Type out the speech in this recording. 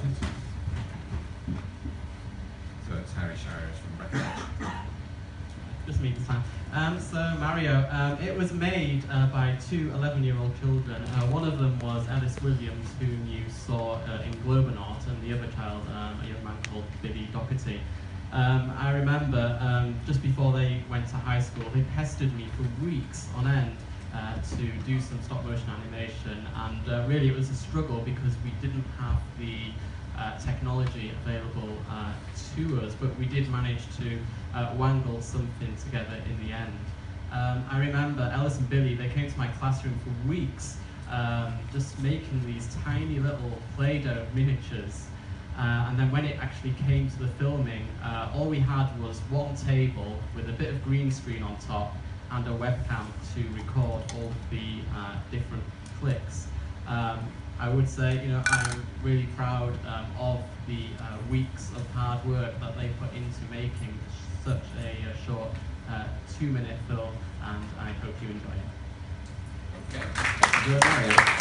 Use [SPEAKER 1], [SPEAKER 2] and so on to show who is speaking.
[SPEAKER 1] So it's Harry Shires from Bracken Edge.
[SPEAKER 2] Just me this time. Um, so Mario, um, it was made uh, by two 11-year-old children. Uh, one of them was Ellis Williams, whom you saw uh, in Globonaut, and the other child, um, a young man called Billy Doherty. Um, I remember um, just before they went to high school, they pestered me for weeks on end uh, to do some stop motion animation, and uh, really it was a struggle because we didn't have the technology available uh, to us, but we did manage to uh, wangle something together in the end. Um, I remember Ellis and Billy, they came to my classroom for weeks um, just making these tiny little Play-Doh miniatures. Uh, and then when it actually came to the filming, uh, all we had was one table with a bit of green screen on top and a webcam to record all the uh, different clicks. Um, I would say, you know, I'm really proud um, of the uh, weeks of hard work that they put into making such a, uh, short uh, two-minute film, and I hope you enjoy it.
[SPEAKER 1] Okay.